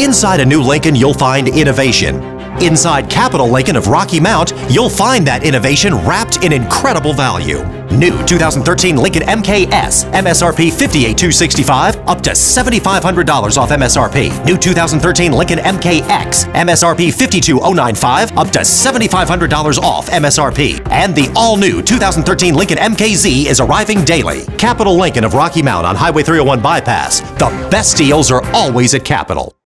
Inside a new Lincoln, you'll find innovation. Inside Capital Lincoln of Rocky Mount, you'll find that innovation wrapped in incredible value. New 2013 Lincoln MKS, MSRP 58265, up to $7,500 off MSRP. New 2013 Lincoln MKX, MSRP 52095, up to $7,500 off MSRP. And the all-new 2013 Lincoln MKZ is arriving daily. Capital Lincoln of Rocky Mount on Highway 301 bypass. The best deals are always at Capital.